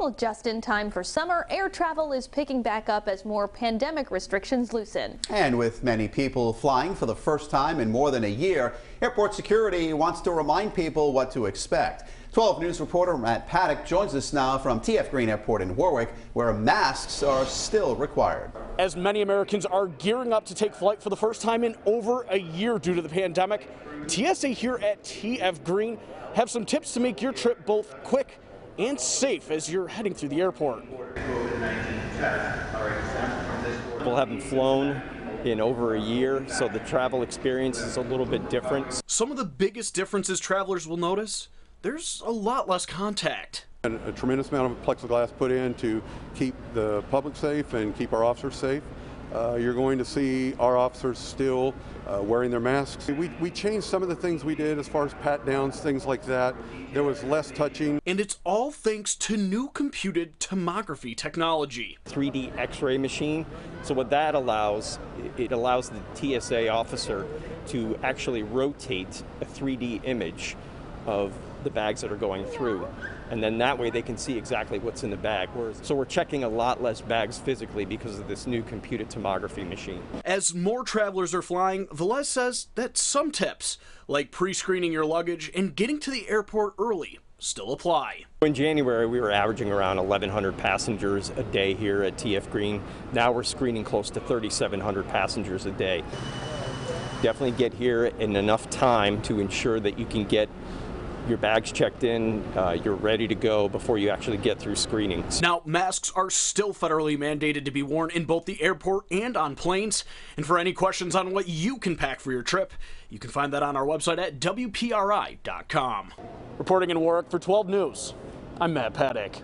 Well, just in time for summer, air travel is picking back up as more pandemic restrictions loosen. And with many people flying for the first time in more than a year, airport security wants to remind people what to expect. 12 News reporter Matt Paddock joins us now from TF Green Airport in Warwick, where masks are still required. As many Americans are gearing up to take flight for the first time in over a year due to the pandemic, TSA here at TF Green have some tips to make your trip both quick and safe as you're heading through the airport. People haven't flown in over a year, so the travel experience is a little bit different. Some of the biggest differences travelers will notice there's a lot less contact. And a tremendous amount of plexiglass put in to keep the public safe and keep our officers safe. Uh, you're going to see our officers still uh, wearing their masks. We, we changed some of the things we did as far as pat downs, things like that. There was less touching. And it's all thanks to new computed tomography technology. 3D x-ray machine. So what that allows, it allows the TSA officer to actually rotate a 3D image of the bags that are going through. And then that way they can see exactly what's in the bag. So we're checking a lot less bags physically because of this new computed tomography machine. As more travelers are flying, Velez says that some tips, like pre-screening your luggage and getting to the airport early, still apply. In January, we were averaging around 1,100 passengers a day here at TF Green. Now we're screening close to 3,700 passengers a day. Definitely get here in enough time to ensure that you can get your bag's checked in, uh, you're ready to go before you actually get through screenings. Now, masks are still federally mandated to be worn in both the airport and on planes. And for any questions on what you can pack for your trip, you can find that on our website at WPRI.com. Reporting in Warwick for 12 News, I'm Matt Paddock.